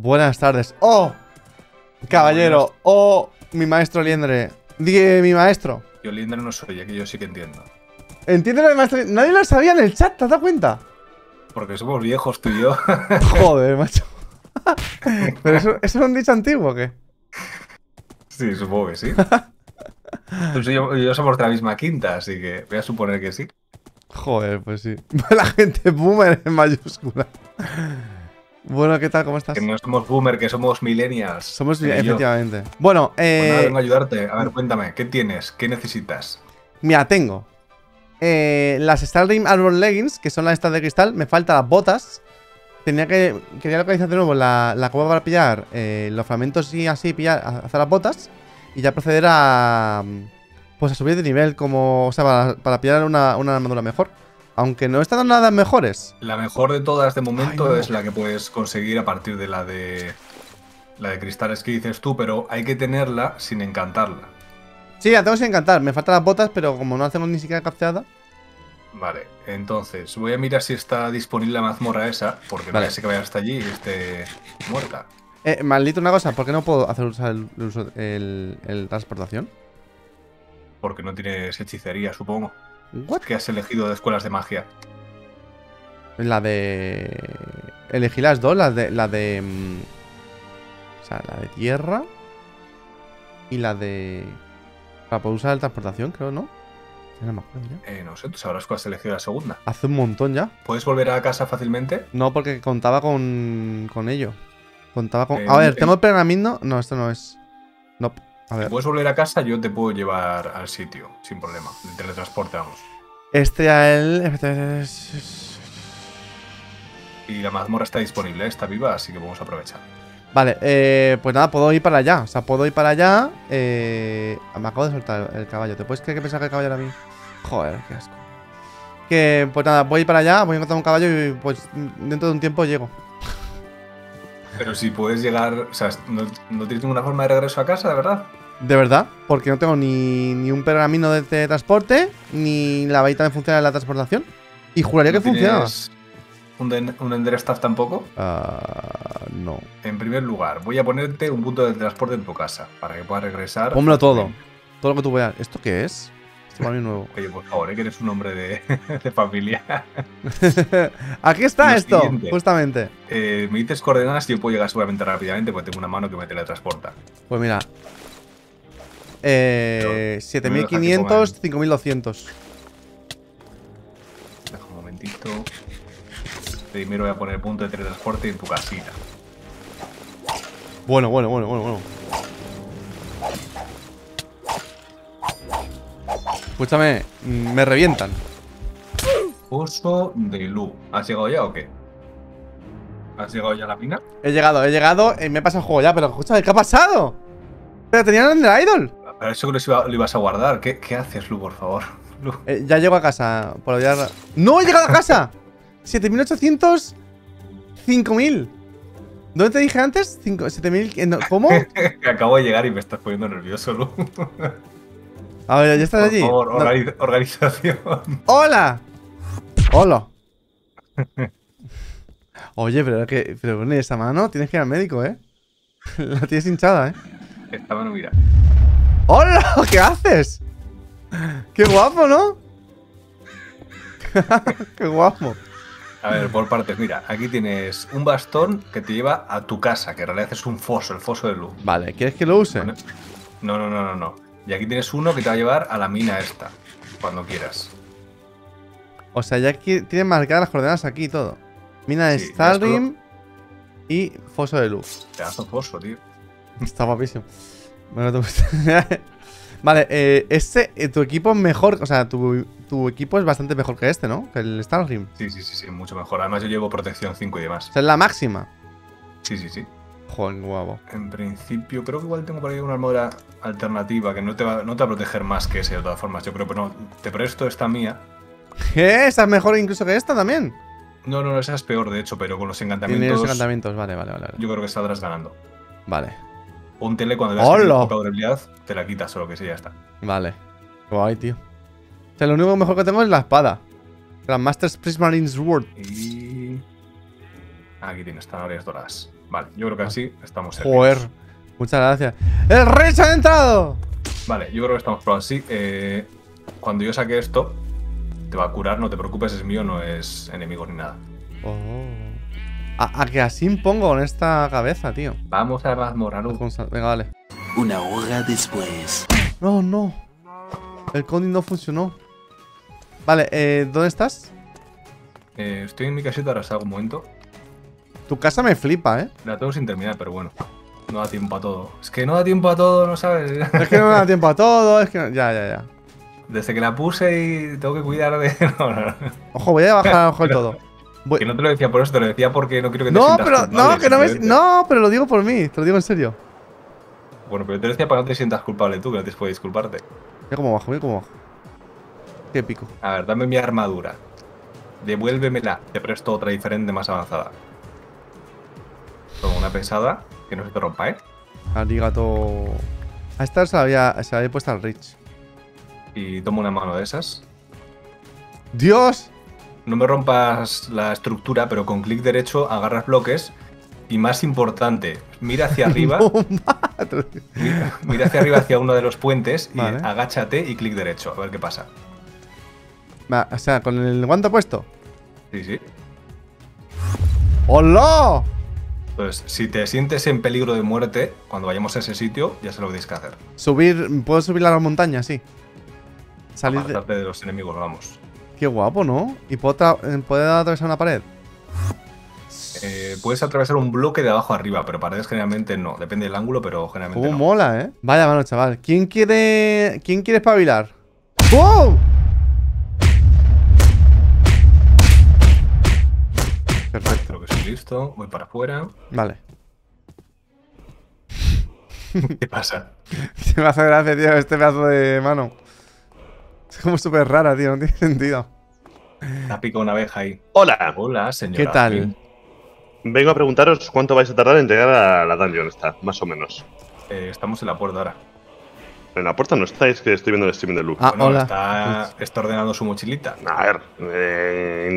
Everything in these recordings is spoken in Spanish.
Buenas tardes. ¡Oh! Caballero. ¡Oh! Mi maestro Liendre. Dije mi maestro. Yo Liendre no soy, aquí yo sí que entiendo. ¿Entiendes lo de maestro? Nadie lo sabía en el chat, ¿te has dado cuenta? Porque somos viejos tú y yo. Joder, macho. ¿Pero eso, eso es un dicho antiguo o qué? sí, supongo que sí. Tú y yo, yo somos de la misma quinta, así que voy a suponer que sí. Joder, pues sí. La gente boomer en mayúscula. Bueno, ¿qué tal? ¿Cómo estás? Que no somos boomer, que somos millennials. Somos, yo. efectivamente. Bueno, Pues eh. vengo a ayudarte. A ver, cuéntame, ¿qué tienes? ¿Qué necesitas? Mira, tengo eh, las Starrim Arbor Leggings, que son las estas de cristal. Me faltan las botas. Tenía que. Quería localizar de nuevo la, la cueva para pillar eh, los fragmentos y así pillar, hacer las botas. Y ya proceder a. Pues a subir de nivel, como. O sea, para, para pillar una, una armadura mejor. Aunque no están nada mejores. La mejor de todas de momento Ay, no. es la que puedes conseguir a partir de la de. La de cristales que dices tú, pero hay que tenerla sin encantarla. Sí, la tengo sin encantar. Me faltan las botas, pero como no hacemos ni siquiera capteada. Vale, entonces voy a mirar si está disponible la mazmorra esa, porque Vale. sé que vaya hasta allí y esté muerta. Eh, maldito una cosa, ¿por qué no puedo hacer usar el, el uso- el- el transportación? Porque no tienes hechicería, supongo. ¿What? Que has elegido de escuelas de magia. La de. Elegí las dos, la de. La de. mm, O sea, la de tierra. Y la de. Para poder usar el transportación, creo, ¿no? No me acuerdo ya. Eh, no sé, tú sabrás cuál has elegido la segunda. Hace un montón ya. ¿Puedes volver a casa fácilmente? No, porque contaba con. con ello. Contaba con. Eh, A ver, eh. tengo el pergamino. No, esto no es. No. A Si puedes volver a casa, yo te puedo llevar al sitio, sin problema. El teletransporte, vamos. Este a él. Y la mazmorra está disponible, ¿eh? está viva, así que vamos a aprovechar. Vale, eh, pues nada, puedo ir para allá. O sea, puedo ir para allá. Eh, me acabo de soltar el, el caballo. ¿Te puedes creer que pensaba que el caballo era mío? Joder, qué asco. Que, pues nada, voy a ir para allá, voy a encontrar un caballo y pues dentro de un tiempo llego. Pero si puedes llegar, o sea, ¿no, no tienes ninguna forma de regreso a casa, de verdad? De verdad, porque no tengo ni, ni un pergamino de teletransporte, ni la varita de funciona de la transportación. Y juraría que ¿No funcionaba. Un, un Ender Staff tampoco. Ah, no. En primer lugar, voy a ponerte un punto de transporte en tu casa para que puedas regresar. Pónmelo todo. Todo lo que tú veas. ¿Esto qué es? Nuevo. Oye, por favor, ¿eh? que eres un hombre de, de familia. Aquí está Lo esto, siguiente. justamente. Eh, me dices coordenadas y yo puedo llegar seguramente rápidamente porque tengo una mano que me teletransporta. Pues mira. Eh, Yo- 7500, 5200. Deja un momentito. Primero voy a poner el punto de teletransporte en tu casita. Bueno, bueno, bueno, bueno, bueno. Escúchame, me revientan. Pozo de luz. ¿Has llegado ya o qué? ¿Has llegado ya a la mina? He llegado, he llegado, eh, me he pasado el juego ya, pero escúchame, ¿qué ha pasado? Pero tenían en el idol. Para eso que iba- lo ibas a guardar. ¿Qué, qué haces, Lu, por favor? Lu. Eh, ya llego a casa, por odiar. ¡No he llegado a casa! 7800, 5000. ¿Dónde te dije antes? Cinco- 7000. eh, no, ¿Cómo? Acabo de llegar y me estás poniendo nervioso, Lu. A ver, ¿ya estás Por allí? favor, No. organi- organización. ¡Hola! ¡Hola! Oye, pero que. Pero con esa mano tienes que ir al médico, ¿eh? La tienes hinchada, ¿eh? Esta mano, mira. ¡Hola! ¿Qué haces? ¡Qué guapo, ¿no? ¡Qué guapo! A ver, por partes, mira, aquí tienes un bastón que te lleva a tu casa, que en realidad es un foso, el foso de luz. Vale, ¿quieres que lo use? Bueno, No, no, no, no, no. Y aquí tienes uno que te va a llevar a la mina esta, cuando quieras. O sea, ya aquí tienen marcadas las coordenadas aquí y todo. Mina de Sí, Starrim y Foso de Luz. Pedazo foso, tío. Está guapísimo. Bueno, tú- vale, eh, este, eh, tu equipo es mejor, o sea, tu, tu equipo es bastante mejor que este, ¿no? Que el Starrim. Sí, sí, sí, sí, mucho mejor. Además yo llevo protección 5 y demás. O sea, es la máxima. Sí, sí, sí. Guapo. En principio, creo que igual tengo por ahí una armadura alternativa que no te va, no te va a proteger más que ese, de todas formas. Yo creo que no. Te presto esta mía. ¿Qué? ¿Esa es mejor incluso que esta también? No, no, no, esa es peor, de hecho, pero con los Tiene encantamientos. los encantamientos, vale, vale, vale. Yo creo que saldrás ganando. Vale, Póntele cuando veas que tiene poca durabilidad, te la quitas o lo que sea, ya está. vale. Guay, tío. O sea, lo único mejor que tengo es la espada. Grandmaster's Prismarine Sword. Y. Aquí tienes zanahorias doradas. Vale, yo creo que así estamos Joder. servidos. Muchas gracias. ¡El rey se ha entrado! Vale, yo creo que estamos probados así. Eh, cuando yo saque esto, te va a curar, no te preocupes, es mío, no es enemigo ni nada. Oh. A, a que así pongo con esta cabeza, tío. Vamos a la mazmorra, Luz. Con sa- Venga, vale. Una hora después. No, no. El coding no funcionó. Vale, eh, ¿dónde estás? Eh, estoy en mi casita, ahora salgo un momento. Tu casa me flipa, ¿eh? La tengo sin terminar, pero bueno. No da tiempo a todo. Es que no da tiempo a todo, ¿no sabes? Es que no da tiempo a todo, es que... Ya, ya, ya. Desde que la puse y tengo que cuidar de... No, no, no. Ojo, voy a bajar ojo el todo. Voy- Que no te lo decía por eso, te lo decía porque no quiero que te No, sientas pero... culpable, No, que no me... No, pero lo digo por mí. Te lo digo en serio. Bueno, pero te lo decía para que no te sientas culpable tú, que no por qué disculparte. Mira cómo bajo, mira cómo bajo. Qué pico. A ver, dame mi armadura. Devuélvemela. Te presto otra diferente más avanzada. Una pesada, que no se te rompa, ¿eh? Arigato. A esta se la había, se la había puesto al Rich. Y toma una mano de esas. ¡Dios! No me rompas la estructura, pero con clic derecho agarras bloques. Y más importante, mira hacia arriba. mira, mira hacia arriba hacia uno de los puentes y Vale. agáchate y clic derecho. A ver qué pasa. Va, o sea, con el guante puesto. Sí, sí. ¡Hola! Entonces, si te sientes en peligro de muerte, cuando vayamos a ese sitio, ya sé lo que tienes que hacer. Subir. ¿Puedo subir a la montaña? Sí. Salir de... De los enemigos, vamos. Qué guapo, ¿no? ¿Y puedo, eh, puedo atravesar una pared? Eh, puedes atravesar un bloque de abajo arriba, pero paredes generalmente no. Depende del ángulo, pero generalmente no. mola, ¿eh? Vaya mano, chaval. ¿Quién quiere. ¿Quién quiere espabilar? ¡Wow! Listo. Voy para afuera. Vale. ¿Qué pasa? Se me hace gracia, tío, este pedazo de mano. Es como súper rara, tío. No tiene sentido. Te ha picado una abeja ahí. Hola, Hola, señora. ¿Qué tal? vengo a preguntaros cuánto vais a tardar en llegar a la dungeon esta, más o menos. Eh, estamos en la puerta ahora. En la puerta no estáis, que estoy viendo el streaming de Luke. Ah, Bueno, hola. Está, está ordenando su mochilita. A ver, eh,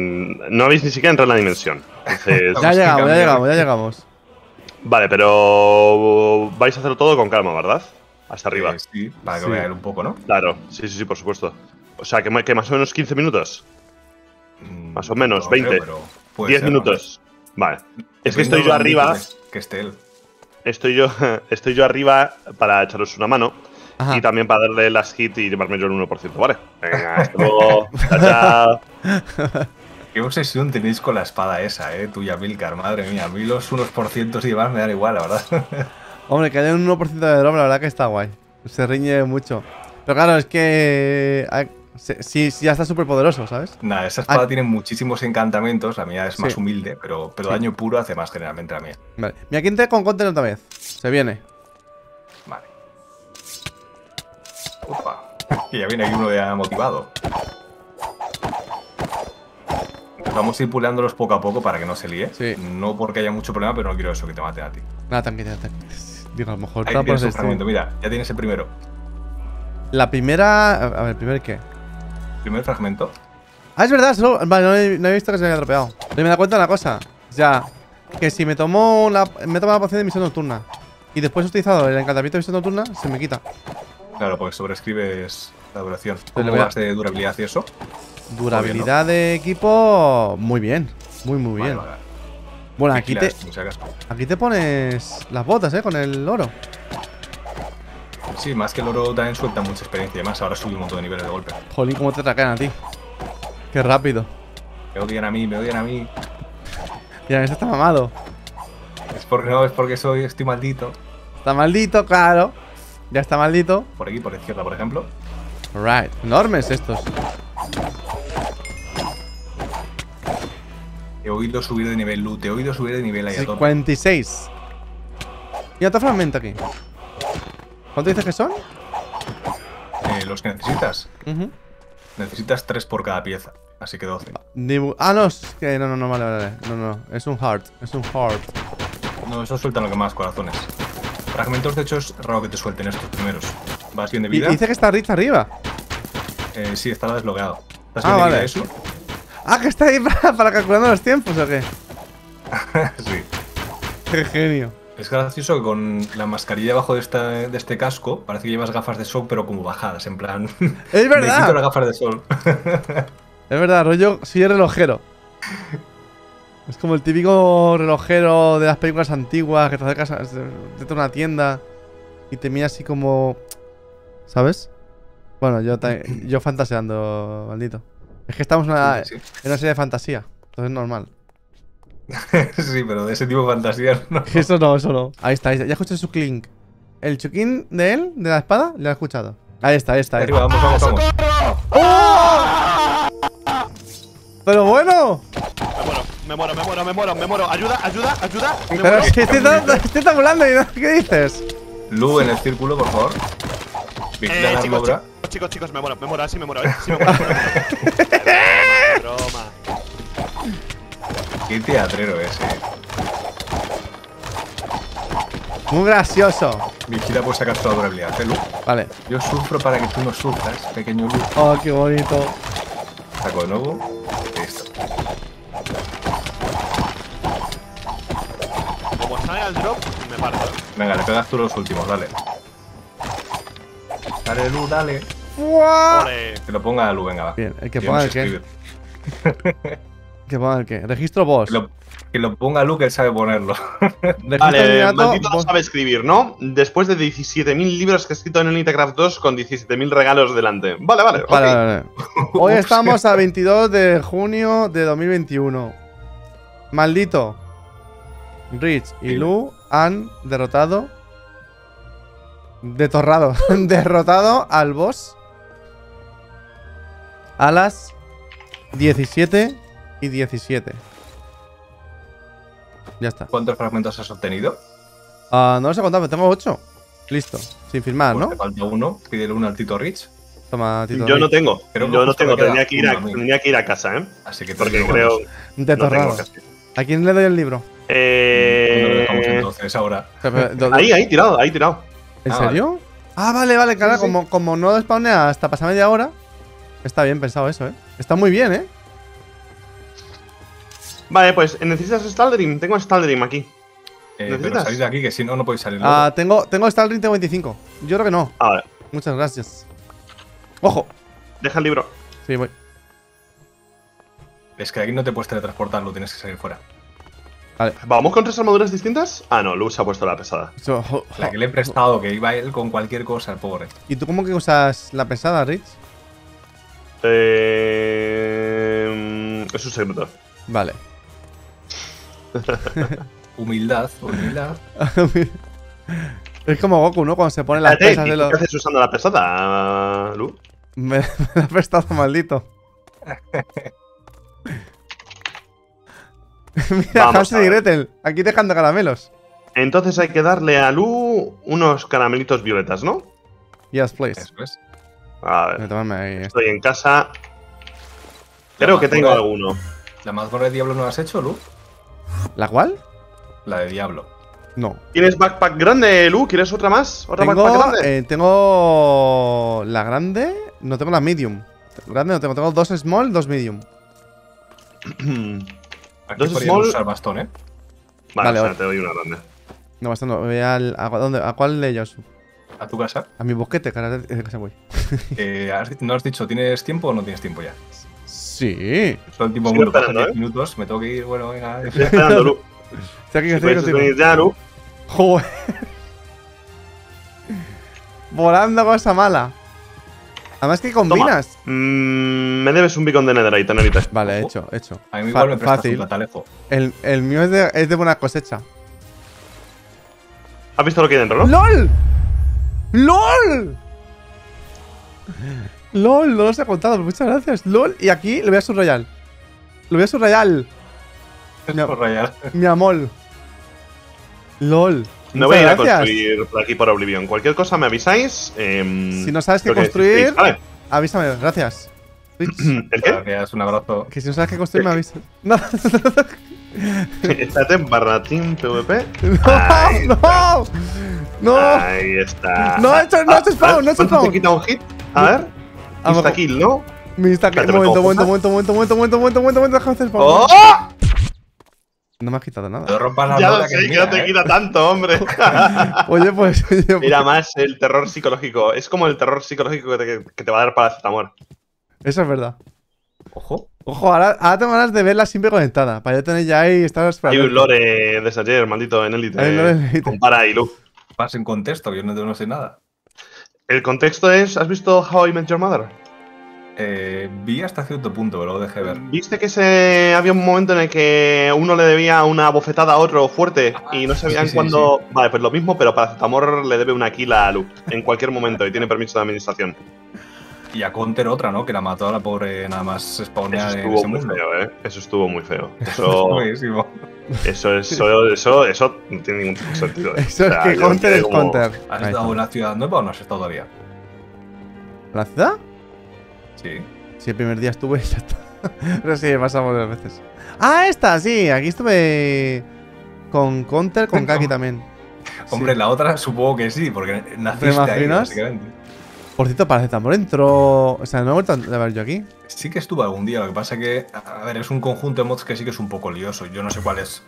no habéis ni siquiera entrado en la dimensión. Entonces, Ya llegamos, ya llegamos, ya llegamos. vale, pero vais a hacerlo todo con calma, ¿verdad? Hasta arriba. Eh, sí, para que Sí. un poco, ¿no? Claro, sí, sí, sí, por supuesto. O sea, que, más o menos 15 minutos. Mm, Más o menos, no 20. creo, pero puede 10 ser, minutos. Vale. Es que estoy yo arriba. que esté él. Estoy yo, estoy yo arriba para echaros una mano. Ajá. Y también para darle las hit y llevarme yo el 1%, ¿vale? Venga, hasta luego. Chao, chao. Qué obsesión tenéis con la espada esa, eh, tuya, Milcar. Madre mía, a mí los unos por cientos y demás me dan igual, la verdad. Hombre, que haya un 1% de drop, la verdad que está guay. Se riñe mucho. Pero claro, es que. Sí, sí, ya está súper poderoso, ¿sabes? Nada, esa espada Ah. tiene muchísimos encantamientos. La mía es más Sí. humilde, pero, pero Sí. daño puro hace más generalmente la mía. Vale. Mira, ¿quién te con content otra vez? Se viene. Ufa. Y ya viene aquí uno ya motivado. Vamos a ir puleándolos poco a poco para que no se líe. Sí. No porque haya mucho problema, pero no quiero eso que te mate a ti. Nada, tranquila, tranquila. Digo, a lo mejor Ahí tienes un fragmento, mira, ya tienes el primero. La primera. A ver, ¿primero qué? Primer fragmento. Ah, es verdad, solo- Vale, no he, no he visto que se me había dropeado. Pero me da cuenta de una cosa. Ya. Que si me tomo la. Me tomo la poción de misión nocturna. Y después he utilizado el encantamiento de misión nocturna, se me quita. Claro, porque sobreescribes la duración. le ¿Cómo voy a- vas de durabilidad y eso? Durabilidad de equipo. Muy bien. Muy, muy bien. vale. Bueno, aquí te, aquí te pones las botas, ¿eh? Con el oro. Sí, más que el oro también suelta mucha experiencia y además ahora sube un montón de niveles de golpe. Jolín, cómo te tracan a ti. Qué rápido. Me odian a mí, me odian a mí. Mira, este está mamado. Es porque no, es porque soy, estoy maldito. Está maldito, claro. Ya está maldito. Por aquí, por la izquierda, por ejemplo. Right. Enormes estos. He oído subir de nivel loot, he oído subir de nivel ahí a tope. 56. Y otro fragmento aquí. ¿Cuánto dices que son? Eh, los que necesitas. Necesitas 3 por cada pieza, así que 12. Dibu- ah, no, es que no, no, no, vale, vale. No, no, es un heart. Es un heart. No, eso sueltan lo que más, corazones. Fragmentos, de hecho, es raro que te suelten estos primeros. ¿Vas bien de Y vida? dice que está Rich arriba. Eh, sí, está desbloqueado. ¿Estás Ah, bien de vale. vida eso? Ah, que está ahí para, para calculando los tiempos o qué. sí. Qué genio. Es gracioso que con la mascarilla debajo de, esta, de este casco parece que llevas gafas de sol, pero como bajadas, en plan. Es verdad. las gafas de sol. Es verdad, rollo, soy el relojero. Es como el típico relojero de las películas antiguas que te acercas a- dentro de una tienda y te mira así como. ¿Sabes? Bueno, yo, yo fantaseando, maldito. Es que estamos en una, Sí, en una serie de fantasía. Entonces es normal. sí, pero de ese tipo de fantasías no. Eso no, eso no. Ahí está, ahí está. Ya escuché su clink. El chuquín de él, de la espada, lo he escuchado. Ahí está, ahí está. ahí Arriba, está. vamos, vamos, vamos. Pero bueno. Me muero, me muero, me muero, me muero. Ayuda, ayuda, ayuda. Me Pero muero. es que estoy, estoy tabulando y no- ¿qué dices? Lu en el círculo, por favor. Vigila Eh, la chicos, chicos, chicos, chicos, me muero, me muero, así me muero, eh. Sí me muero. broma, broma. Qué teatrero ese. Muy gracioso. Vigila por sacar toda durabilidad, ¿eh, Lu? Vale. Yo sufro para que tú no sufras, pequeño Lu. Oh, qué bonito. Saco de nuevo. Listo. El drop, me parto, eh. Venga, le pegas tú los últimos, dale. Dale, Lu, dale. Que lo ponga Lu, venga, va. Bien, el que ponga el escribir. Que ponga el qué. Registro boss. Que lo, que lo ponga Lu, que él sabe ponerlo. Vale, maldito no sabe escribir, ¿no? Después de 17.000 libros que he escrito en el Nitecraft 2 con 17.000 regalos delante. Vale, vale. Vale, vale, vale. Hoy estamos a 22 de junio de 2021. Maldito. Rich y Lu han derrotado. Detorrado. derrotado al boss. A las 17 y 17. Ya está. ¿Cuántos fragmentos has obtenido? Ah, no los he contado, pero tengo 8. Listo. Sin firmar, Pues ¿no? te falta uno. Pídele uno al Tito Rich. Toma, Tito. Yo no tengo. Yo no tengo. Tenía que, ir a, uno a mí. tenía que ir a casa, ¿eh? Así que Porque creo. No Detorrado. ¿A quién le doy el libro? ¿Dónde lo dejamos Eh, entonces ahora? Pero, ahí, ahí, tirado, ahí, tirado. ¿En Ah, serio? Ah, vale, vale, claro. Sí, sí. Como, como no spawnea hasta pasar media hora. Está bien pensado eso, ¿eh? Está muy bien, ¿eh? Vale, pues necesitas Staldrim. Tengo Staldrim aquí. Eh, pero ¿necesitas? salid de aquí, que si no, no podéis salir. Ah, luego. tengo, tengo Starlink, tengo 25. Yo creo que no. Ah, vale. Muchas gracias. ¡Ojo! Deja el libro. Sí, voy. Es que aquí no te puedes teletransportar, lo tienes que salir fuera. ¿Vamos con tres armaduras distintas? Ah, no, Luz ha puesto la pesada. So- La que le he prestado, que iba él con cualquier cosa, el pobre. ¿Y tú cómo que usas la pesada, Rich? Eh, es un secreto. Vale. Humildad, humildad. es como Goku, ¿no? Cuando se pone las pesas ¿y de ¿Qué los. haces usando la pesada, Lu? Me, me la ha prestado, maldito. Mira, Hansel y. Gretel. Aquí dejando caramelos. Entonces hay que darle a Lu unos caramelitos violetas, ¿no? Yes, please. Eso es. A ver, tomarme ahí esto. estoy en casa. Creo que tengo alguno. ¿La mazmorra de Diablo no la has hecho, Lu? ¿La cual? La de Diablo. No. ¿Tienes backpack grande, Lu? ¿Quieres otra más? ¿Otra backpack Tengo, grande? eh, tengo la grande. No tengo la medium. Grande no tengo. Tengo dos small, dos medium. Aquí Dos podríamos small- usar bastón, ¿eh? vale, vale, o sea, vale. te doy una grande. No, bastante. Voy al, a, ¿dónde? ¿A cuál de ellos? A tu casa. A mi bosquete, cara. ¿De qué voy? Eh, has- no has dicho, ¿tienes tiempo o no tienes tiempo ya? Sí. Todo el tiempo me pasa esperando, 10 ¿eh? minutos, me tengo que ir, bueno, venga. Estoy esperando, Lu. Estoy aquí, estoy aquí venir ya, Lu. Joder. Volando cosa mala. Además, ¿qué combinas? Mm, me debes un beacon de Netherite, Nerite. Vale, Ojo. hecho, hecho. A mí igual me prestas fácil. un catalejo. El, el mío es de, es de buena cosecha. ¿Has visto lo que hay dentro, no? ¡LOL! ¡LOL! ¡LOL! No los he contado, pero muchas gracias. ¡LOL! Y aquí lo voy a subrayar. Lo voy a subrayar. Mi, Por rayar. mi amor. ¡LOL! No voy a ir a construir por aquí por Oblivion. Cualquier cosa me avisáis. em, Si no sabes qué construir, avísame. Gracias. ¿El qué? Gracias, un abrazo. que si no sabes qué construir, me avisas. No, Estate en barra team PvP. no, Ahí no. No. Ahí está. No he hecho- no he hecho spawn, Ah, no he hecho ¿cuánto spawn. te quita un hit? A ver. Insta kill, ¿no? Que. Espérate, ¿me Momento, momento, momento, momento, momento, momento, momento, momento, déjame hacer spawn. ¡Oh! No me has quitado No nada. rompas la Ya lo sé, que mía, no te ¿eh? quita tanto, hombre. Oye, pues. yo- Mira más el terror psicológico. Es como el terror psicológico que te, que te va a dar paracetamol. Eso es verdad. Ojo. Ojo, ahora, ahora tengo ganas de verla siempre conectada. Para yo tener ya ahí y estar Hay un lore de Sayer, maldito, en Elite. Hay un lore en Elite. Compara y Lu. Vas en contexto, que yo no, no sé nada. El contexto es, ¿has visto How I Met Your Mother? Eh, vi hasta cierto punto, pero lo dejé ver. ¿Viste que se había un momento en el que uno le debía una bofetada a otro fuerte y no sabían sí, sí, cuándo... Vale, pues lo mismo, pero Paracetamol le debe una kill a Lu en cualquier momento y tiene permiso de administración. Y a Counter otra, ¿no? Que la mató a la pobre nada más Eso spawnear en estuvo ese muy mundo. feo, ¿eh? Eso estuvo muy feo. Eso, Buenísimo. eso, eso, eso, eso no tiene ningún sentido. Eso O es que Counter es como- Counter. ¿Has estado en la ciudad nueva o no has estado todavía? ¿La ciudad? Sí. Sí, el primer día estuve ya está. Pero sí, he pasado varias veces. Ah, esta, sí. Aquí estuve con Counter, con Kaki también. Hombre, Sí. la otra supongo que sí, porque naciste ahí, básicamente. Por cierto, Paracetamol entró. O sea, no he vuelto a ver yo aquí. Sí que estuve algún día, lo que pasa que, a ver, es un conjunto de mods que sí que es un poco lioso. Yo no sé cuál es,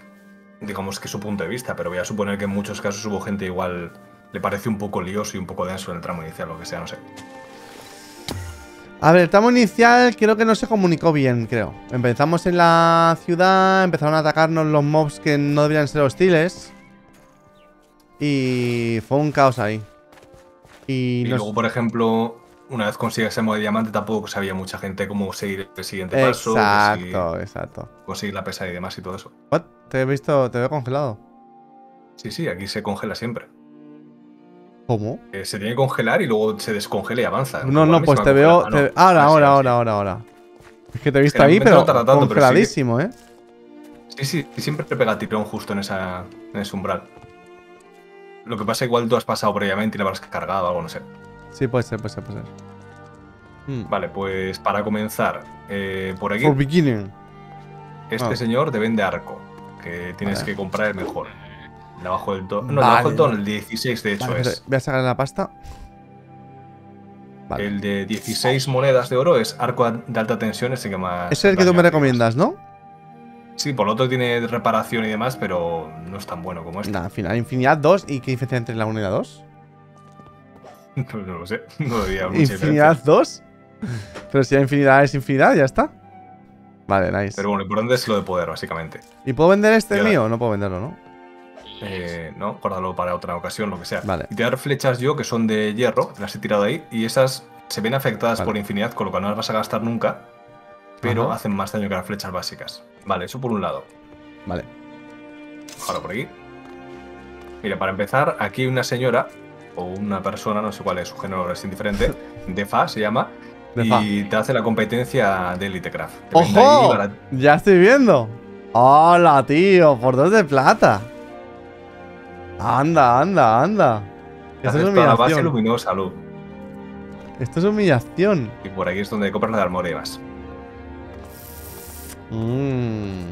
digamos que su punto de vista, pero voy a suponer que en muchos casos hubo gente igual le parece un poco lioso y un poco denso en el tramo inicial, lo que sea, no sé. A ver, el tramo inicial creo que no se comunicó bien, creo. Empezamos en la ciudad, empezaron a atacarnos los mobs que no deberían ser hostiles. Y fue un caos ahí. Y, Y nos- luego, por ejemplo, una vez consigues el modo de diamante, tampoco sabía mucha gente cómo seguir el siguiente paso, Exacto, exacto. conseguir, conseguir la pesa y demás y todo eso. What? Te he visto, te veo congelado. Sí, sí, aquí se congela siempre. ¿Cómo? Eh, se tiene que congelar y luego se descongela y avanza. No, no, pues te veo. Ahora, Ah, sí, ahora, sí. ahora, ahora, ahora. Es que te he visto ahí, pero no tanto, pero sí congeladísimo, ¿eh? Sí, sí, siempre te pega tirón justo en, esa, en ese umbral. Lo que pasa igual tú has pasado previamente y la habrás cargado o algo, no sé. Sí, puede ser, puede ser, puede ser. Hmm. Vale, pues para comenzar, eh, por aquí, For beginning. este ah. señor te vende arco, que tienes Vale. que comprar el mejor. El de abajo del tono. No, Vale. abajo del tono, el 16 de hecho Vale, es. voy a sacar la pasta. Vale. El de 16 monedas de oro es arco de alta tensión, ese que más. Ese es el que tú me recomiendas, ¿no? Sí, por lo otro tiene reparación y demás, pero no es tan bueno como este. Nah, al final, Infinidad 2. ¿Y qué diferencia entre la 1 y la 2? No, no lo sé. No diría mucha ¿Infinidad diferencia. 2? Pero si la infinidad es infinidad, ya está. Vale, nice. Pero bueno, lo importante es lo de poder, básicamente. ¿Y puedo vender este mío? No puedo venderlo, ¿no? Eh, no, guárdalo para otra ocasión, lo que sea. Vale. Y te dar flechas yo, que son de hierro, las he tirado ahí, y esas se ven afectadas Vale. por infinidad, con lo cual no las vas a gastar nunca, pero Ajá. hacen más daño que las flechas básicas. Vale, eso por un lado. Vale. Ahora por aquí. Mira, para empezar, aquí hay una señora, o una persona, no sé cuál es su género, es indiferente, Defa se llama, y te hace la competencia de Elitecraft. ¡Ojo! Ya estoy viendo. ¡Hola, tío! Por dos de plata. Anda, anda, anda. Esto haces es toda la base humillación. luminosa, luz. Esto es humillación. Y por aquí es donde compras la de armadura y demás. Mmm.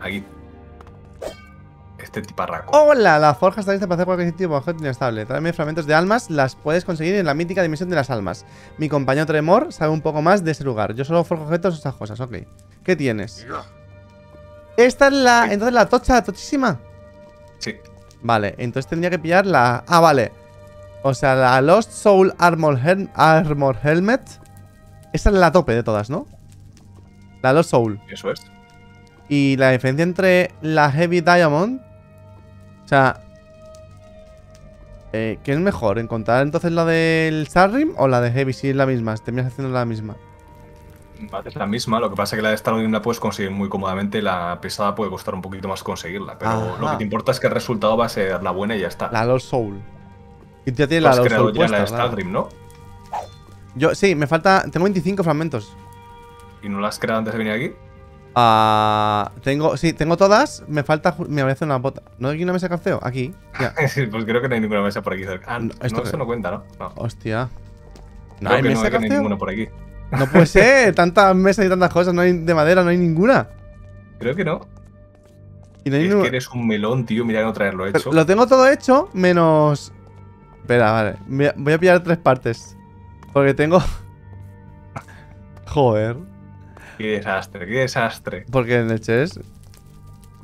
Aquí. Este tiparraco. Hola, la forja está lista para hacer cualquier tipo de objeto inestable. Tráeme fragmentos de almas, las puedes conseguir en la mítica dimensión de las almas. Mi compañero Tremor sabe un poco más de ese lugar. Yo solo forjo objetos o esas cosas, ok. ¿Qué tienes? Esta es la. Entonces la tocha, tochísima. Sí. Vale, entonces tendría que pillar la. Ah, vale. O sea, la Lost Soul Armor, Hel- Armor Helmet. Esa es la tope de todas, ¿no? La Lost Soul. Eso es. Y la diferencia entre la Heavy Diamond. O sea. Eh, ¿Qué es mejor? ¿Encontrar entonces la del Starrim o la de Heavy? Si es la misma, si terminas haciendo la misma. Es la misma, lo que pasa es que la de Starling la puedes conseguir muy cómodamente, la pesada puede costar un poquito más conseguirla, pero Ajá. lo que te importa es que el resultado va a ser la buena y ya está. La Lost Soul. Y ya Tú tienes la has Lost creado Soul ya la de ¿no? Yo, sí, me falta. Tengo 25 fragmentos. ¿Y no la has creado antes de venir aquí? Ah, tengo, sí, tengo todas. Me falta. Me voy a hacer una bota. ¿No hay aquí una mesa de crafteo? Aquí. Ya. pues creo que no hay ninguna mesa por aquí cerca. Ah, No, no, ¿esto eso qué? no cuenta, ¿no? No, Hostia. ¿No hay que mesa no, que no hay ninguna por aquí. No puede ser. Tantas mesas y tantas cosas. No hay de madera, no hay ninguna. Creo que no. Y no hay Es ninguna- que eres un melón, tío, mira no traerlo Pero hecho. Lo tengo todo hecho, menos. Espera, vale. Voy a- pillar tres partes. Porque tengo. Joder. Qué desastre, qué desastre. Porque en el chest.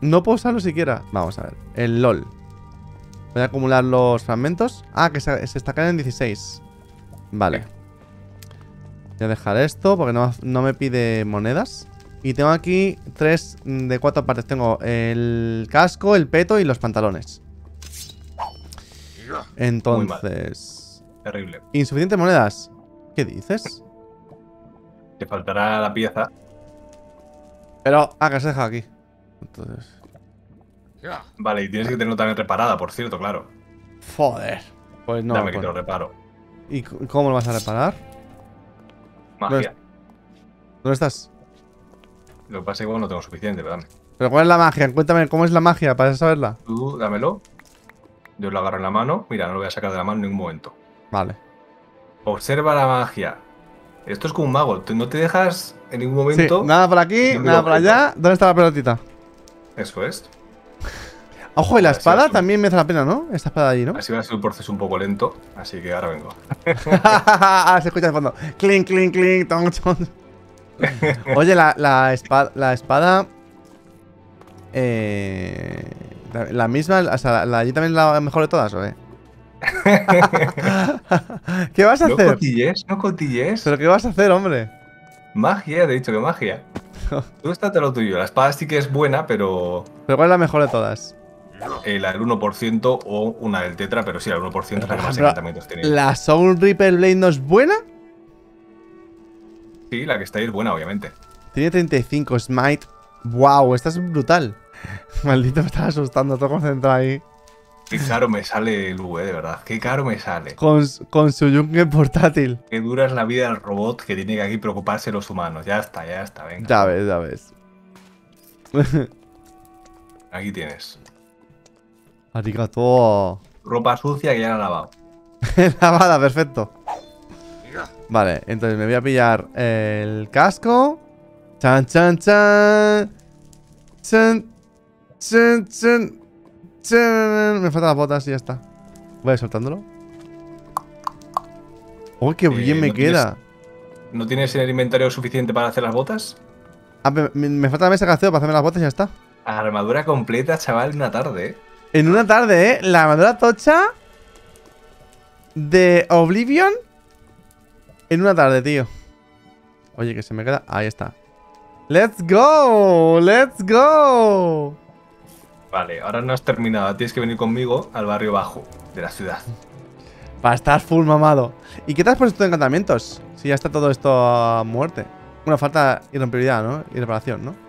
No puedo usarlo siquiera. Vamos a ver. El LOL. Voy a acumular los fragmentos. Ah, que se, se en 16. Vale. Voy a dejar esto porque no, no me pide monedas. Y tengo aquí tres de cuatro partes. Tengo el casco, el peto y los pantalones. Entonces... Terrible. Insuficientes monedas. ¿Qué dices? Te faltará la pieza. Pero... Ah, que se deja aquí. Entonces... Vale, y tienes que tenerlo también reparada, por cierto, claro. Joder. Pues no. Dame que pues te lo reparo. ¿Y cómo lo vas a reparar? Magia. ¿Dónde estás? Lo que pasa es que igual no tengo suficiente, pero dame. ¿Pero cuál es la magia? Cuéntame cómo es la magia para saberla. Tú dámelo. Yo lo agarro en la mano. Mira, no lo voy a sacar de la mano en ningún momento. Vale. Observa la magia. Esto es como un mago. No te dejas en ningún Sí, momento. nada por aquí, nada por allá. ¿Dónde está la pelotita? Eso es. Ojo, y la espada es. también merece la pena, ¿no? Esta espada allí, ¿no? Así va a ser un proceso un poco lento. Así que ahora vengo. se escucha de fondo. Clink, clink, clink. ton, ton. Oye, la, la espada. La espada. Eh, la, misma. O sea, la, la allí también es la mejor de todas, ¿o qué? ¿Qué vas a No hacer? cotilles, no cotilles. ¿Pero qué vas a hacer, hombre? Magia, te he dicho que magia. Tú estate lo tuyo. La espada sí que es buena, pero ¿Pero cuál es la mejor de todas? La del 1% o una del Tetra, pero sí, la del 1% es la que más Pero- encantamientos tiene. ¿La Soul Reaper Blade no es buena? Sí, la que está ahí es buena, obviamente. Tiene 35 Smite. Wow, esta es brutal. Maldito, me estaba asustando, todo concentrado ahí. Qué caro me sale el V, de verdad. Qué caro me sale. Con, con su yunque portátil. Qué dura es la vida del robot que tiene que aquí preocuparse los humanos. Ya está, ya está, venga. Ya ves, ya ves. Aquí tienes. Arigato. Ropa sucia que ya la han lavado. Lavada, perfecto. Vale, entonces me voy a pillar el casco. Chan, chan, chan. Chan, chan, chan. chan. Me faltan las botas y ya está. Voy a ir soltándolo. ¡Uy, qué Eh, bien me ¿no tienes- queda! ¿No tienes el inventario suficiente para hacer las botas? Ah, me, me- me falta la mesa gasteo para hacerme las botas y ya está. Armadura completa, chaval, en una tarde, ¿eh? En una tarde, ¿eh? La armadura tocha de Oblivion en una tarde, tío. Oye, que se me queda. Ahí está. ¡Let's go! ¡Let's go! Vale, ahora no has terminado. Tienes que venir conmigo al barrio bajo de la ciudad. Para estar full mamado. ¿Y qué te has puesto de encantamientos? Si ya está todo esto a muerte. Bueno, falta irrompibilidad, ¿no? Y reparación, ¿no?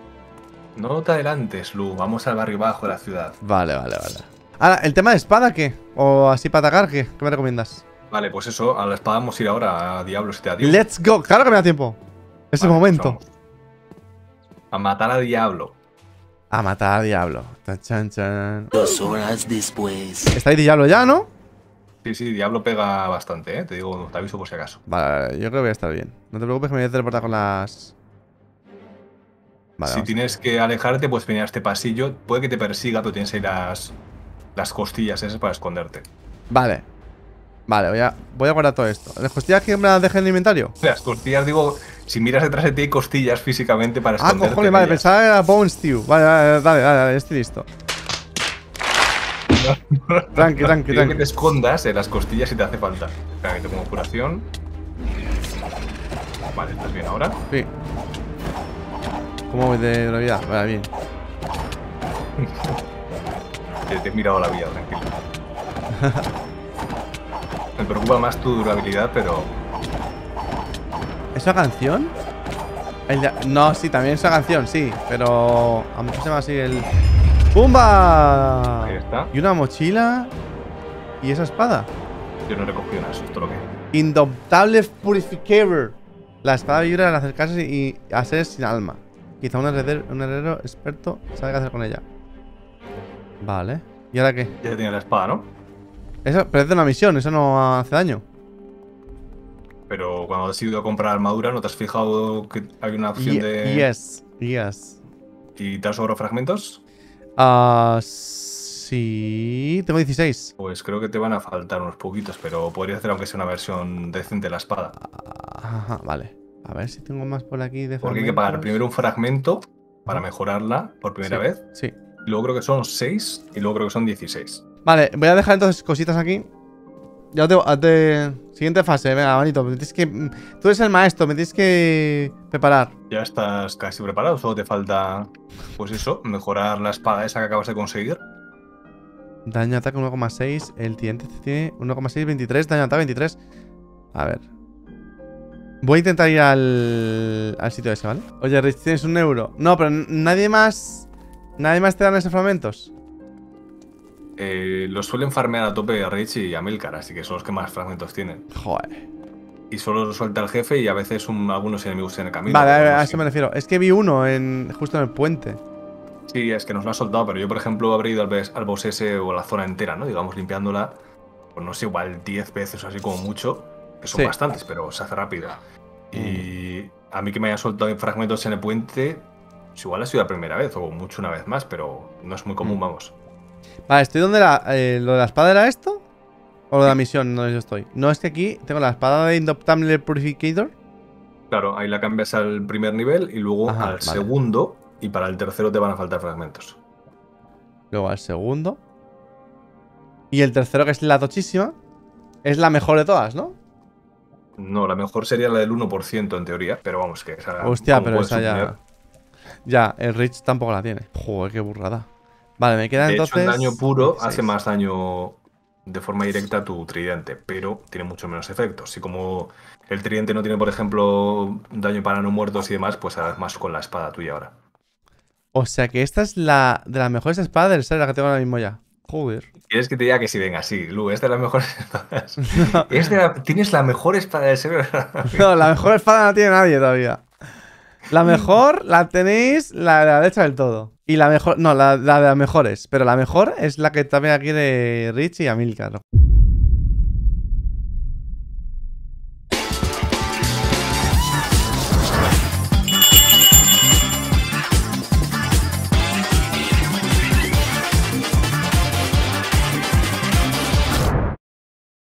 No te adelantes, Lu. Vamos al barrio bajo de la ciudad. Vale, vale, vale. Ahora, ¿el tema de espada qué? ¿O así para atacar qué? ¿Qué me recomiendas? Vale, pues eso, a la espada vamos a ir ahora a Diablo si te da tiempo. ¡Let's go! ¡Claro que me da tiempo! Es el Vale, pues momento. A matar a Diablo. A matar a Diablo. Chan, chan. Dos horas después. Está ahí Diablo ya, ¿no? Sí, sí, Diablo pega bastante, ¿eh? Te digo, te aviso por si acaso. Vale, yo creo que voy a estar bien. No te preocupes que me voy a teleportar con las. Vale, si tienes que alejarte, pues venir a este pasillo. Puede que te persiga, pero tienes ahí las, las costillas esas para esconderte. Vale. Vale, voy a, voy a guardar todo esto. ¿Las costillas que me las dejé en el inventario? Las costillas, digo, si miras detrás de ti hay costillas físicamente para Ah, esconderte. cojones, en vale, pensaba que era Bone Stew. Vale, vale, estoy listo. Tranqui, tranqui, Digo que tranqui. te escondas en las costillas si te hace falta. Espera, que te pongo curación. Vale, ¿estás bien ahora? Sí. ¿Cómo voy de gravedad? Vale, bien. Te, he mirado la vida, tranquilo. Me preocupa más tu durabilidad, pero ¿Esa canción? El de- No, sí, también esa canción, sí. Pero. A mejor se llama así el. ¡Pumba! ahí está. Y una mochila. Y esa espada. Yo no he recogido nada, eso es todo lo que. Indomptable Purificator. La espada vibra al acercarse y a ser sin alma. Quizá un herrero, un herrero experto sabe qué hacer con ella. Vale. ¿Y ahora qué? Ya tenía la espada, ¿no? Eso, pero es de una misión, eso no hace daño. Pero cuando has ido a comprar armadura, ¿no te has fijado que hay una opción Ye- de. Yes, yes. ¿Y te has sobrado fragmentos? Ah, sí. Tengo 16. Pues creo que te van a faltar unos poquitos, pero podría hacer aunque sea una versión decente de la espada. Ajá, vale. A ver si tengo más por aquí de Porque hay que pagar primero un fragmento para mejorarla por primera Sí, vez. Sí. Luego creo que son 6 y luego creo que son 16. Vale, voy a dejar entonces cositas aquí. Ya te, te- Siguiente fase, venga, me tienes que... Tú eres el maestro, me tienes que preparar. Ya estás casi preparado, solo te falta, pues eso, mejorar la espada esa que acabas de conseguir. Daño ataque 1,6. El siguiente tiene 1,6, 23. Daño ataque 23. A ver. Voy a intentar ir al, al sitio ese, ¿vale? Oye, Rich, tienes un euro. No, pero nadie más. Nadie más te dan esos fragmentos. Eh, los suelen farmear a tope a Rich y a Milcar, así que son los que más fragmentos tienen. Joder. Y solo los suelta el jefe y a veces un- algunos enemigos en el camino. Vale, a, eso me refiero. Es que vi uno en justo en el puente. Sí, es que nos lo ha soltado, pero yo, por ejemplo, habré ido al, al boss ese o a la zona entera, ¿no? Digamos, limpiándola, pues no sé, igual 10 veces o así como mucho, que son Sí. bastantes, pero se hace rápido. Y a mí que me haya soltado fragmentos en el puente, pues igual ha sido la primera vez o mucho una vez más, pero no es muy común, Mm. vamos. Vale, estoy donde la. eh, ¿Lo de la espada era esto? ¿O lo de la misión donde yo estoy? No, es que aquí tengo la espada de Indoptable Purificator. Claro, ahí la cambias al primer nivel y luego Ajá, al vale. segundo, y para el tercero te van a faltar fragmentos. Luego al segundo. Y el tercero, que es la tochísima. Es la mejor de todas, ¿no? No, la mejor sería la del 1% en teoría, pero vamos, que esa. Hostia, pero esa ya. Ya, el Rich tampoco la tiene. Joder, qué burrada. Vale, me queda De entonces. hecho, en daño puro 16. hace más daño de forma directa a tu tridente, pero tiene mucho menos efectos. Y como el tridente no tiene, por ejemplo, daño para no muertos y demás, pues harás más con la espada tuya ahora. O sea que esta es la de las mejores espadas del ser, la que tengo ahora mismo ya. Joder. ¿Quieres que te diga que sí? Venga, sí, Lu, es de las mejores espadas. Es de la- Tienes la mejor espada del ser. No, la mejor espada no la tiene nadie todavía. La mejor la tenéis la de la derecha del todo. Y la mejor. No, la, la de las mejores. Pero la mejor es la que también aquí de Rich y Amilcar.